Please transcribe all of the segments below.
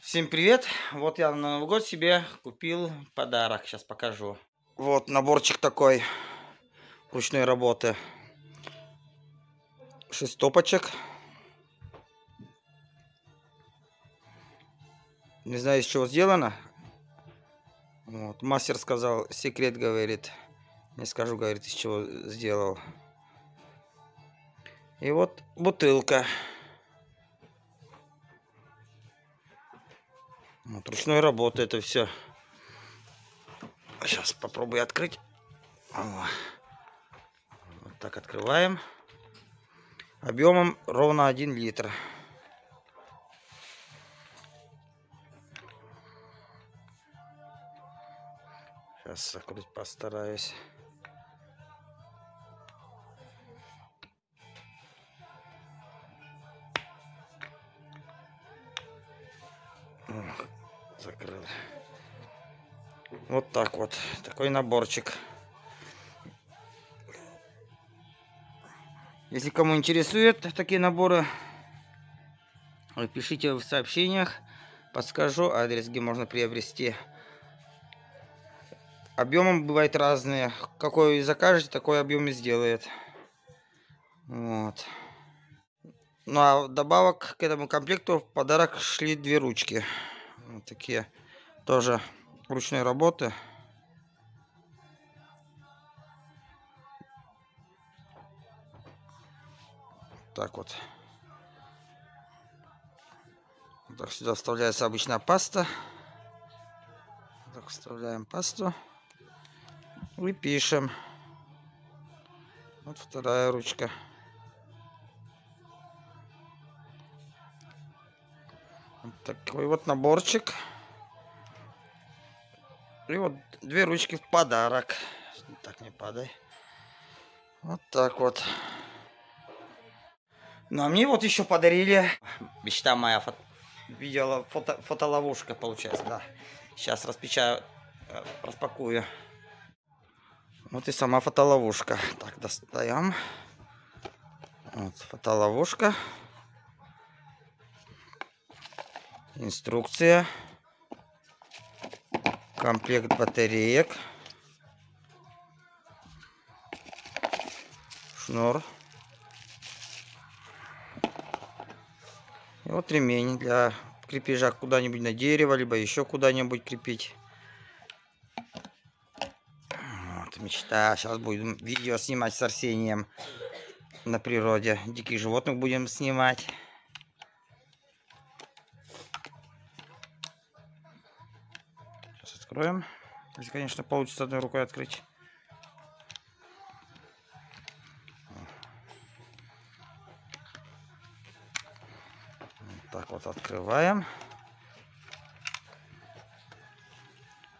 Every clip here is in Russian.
Всем привет! Вот я на Новый год себе купил подарок. Сейчас покажу. Вот наборчик такой ручной работы. Шесть. Не знаю, из чего сделано. Вот. Мастер сказал, секрет, говорит. Не скажу, говорит, из чего сделал. И вот бутылка. Вот ручной работы это все. Сейчас попробую открыть. Вот так открываем. Объемом ровно 1 литр. Сейчас закрыть постараюсь. Закрыл. Вот так вот. Такой наборчик. Если кому интересует такие наборы, пишите в сообщениях. Подскажу адрес, где можно приобрести. Объемом бывает разные. Какой закажете, такой объем и сделает. Вот. Ну а добавок к этому комплекту в подарок шли две ручки. Вот такие тоже ручной работы. Так вот. Так сюда вставляется обычная паста. Так вставляем пасту. И пишем. Вот вторая ручка. Такой вот наборчик. И вот две ручки в подарок. Так, не падай. Вот так вот. Ну, а мне вот еще подарили. Мечта моя. Фото... Видела фото... фотоловушка, получается, да. Сейчас распечаю, э, распакую. Вот и сама фотоловушка. Так, достаем. Вот фотоловушка. Инструкция. Комплект батареек. Шнур. И вот ремень для крепежа куда-нибудь на дерево, либо еще куда-нибудь крепить. Вот, мечта. Сейчас будем видео снимать с Арсением на природе. Диких животных будем снимать. Откроем. Если, конечно, получится одной рукой открыть. Так вот открываем.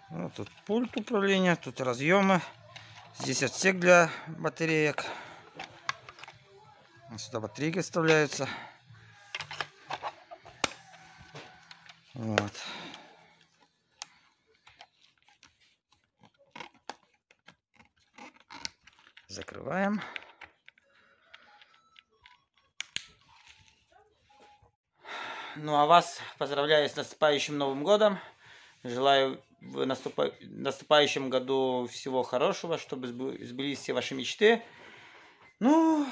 Вот тут пульт управления, тут разъемы. Здесь отсек для батареек. Сюда батарейки вставляются. Вот. Закрываем. Ну а вас поздравляю с наступающим Новым Годом. Желаю в наступа... наступающем году всего хорошего, чтобы сбылись все ваши мечты. Ну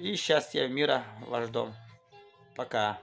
и счастья, мира ваш дом. Пока.